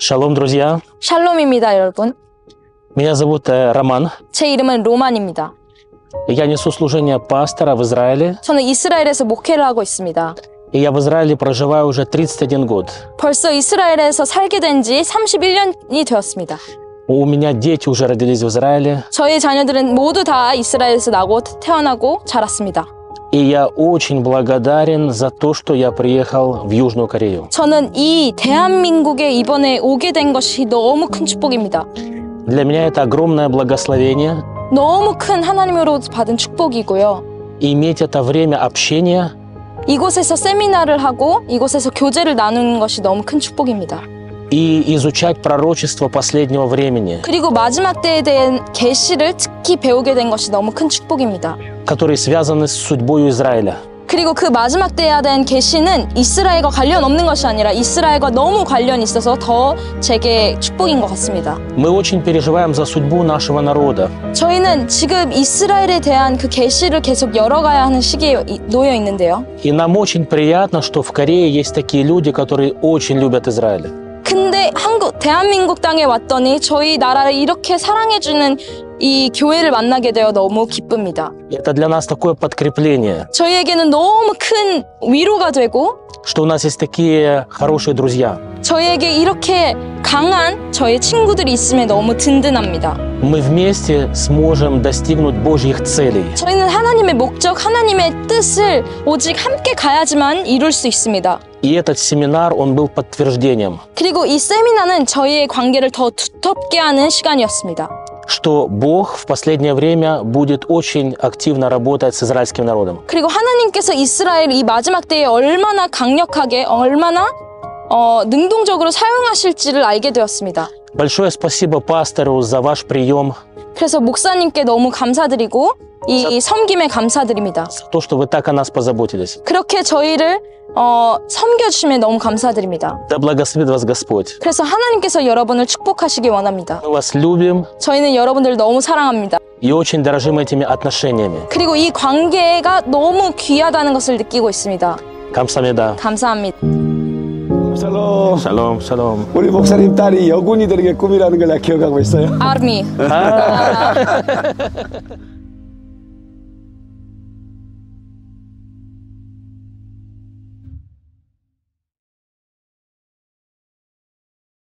Шалом, друзья. 샬롬입니다, 여러분. Меня зовут э, Роман. 제 이름은 로만입니다. Я несу служение пастора в Израиле. 저는 이스라엘에서 목회를 하고 있습니다. И я в Израиле проживаю уже 31 год. 벌써 이스라엘에서 살게 된 지 31년이 되었습니다. У меня дети уже родились в Израиле. 저희 자녀들은 모두 다 이스라엘에서 나고 태어나고 자랐습니다. И я очень благодарен за то, что я приехал в Южную Корею. 저는 이 대한민국에 이번에 오게 된 것이 너무 큰 축복입니다. Для меня это огромное благословение 너무 큰 하나님으로 받은 축복이고요. иметь это время общения 이곳에서 세미나를 하고 이곳에서 교제를 나누는 것이 너무 큰 축복입니다. и изучать пророчество последнего времени, 그리고 마지막 때에 대한 계시를 특히 배우게 된 것이 너무 큰 축복입니다. которые связаны с судьбой Израиля. 그리고 그 마지막 때에 대한 계시는 이스라엘과 관련 없는 것이 아니라 이스라엘과 너무 관련이 있어서 더 제게 축복인 것 같습니다. Мы очень переживаем за судьбу нашего народа. 저희는 지금 이스라엘에 대한 그 계시를 계속 열어가야 하는 시기에 이- 놓여 있는데요. И нам очень приятно, что в Корее есть такие люди, которые очень любят Израиль. 근데 한국 대한민국 땅에 왔더니 저희 나라를 이렇게 사랑해주는 이 교회를 만나게 되어 너무 기쁩니다. Это для нас такое подкрепление, 저희에게는 너무 큰 위로가 되고 что у нас есть такие хорошие друзья. 저희에게 이렇게 강한 저의 친구들이 있음에 너무 든든합니다. Мы вместе сможем достигнуть Божьих целей. 저희는 하나님의 목적, 하나님의 뜻을 오직 함께 가야지만 이룰 수 있습니다. И этот семинар, он был подтверждением, 그리고 이 세미나는 저희의 관계를 더 두텁게 하는 시간이었습니다. что Бог в последнее время будет очень активно работать с израильским народом. 그리고 하나님께서 이스라엘 이 마지막 때에 얼마나 강력하게, 얼마나 어, 능동적으로 사용하실지를 알게 되었습니다. Большое спасибо пастору за ваш прием, 그래서 목사님께 너무 감사드리고 이 섬김에 감사드립니다. за то, что вы так о нас позаботились. 그렇게 저희를 어, 섬겨주시면 너무 감사드립니다. Да благословит вас Господь. 그래서 하나님께서 여러분을 축복하시기 원합니다. Мы вас любим 저희는 여러분들을 너무 사랑합니다. и очень дорожим этими отношениями. 그리고 이 관계가 너무 귀하다는 것을 느끼고 있습니다. 감사합니다. 감사합니다. 샬롬. Шалом, шалом. 우리 목사님 딸이 여군이 되는 게 꿈이라는 걸 내가 기억하고 있어요. 아르미. А,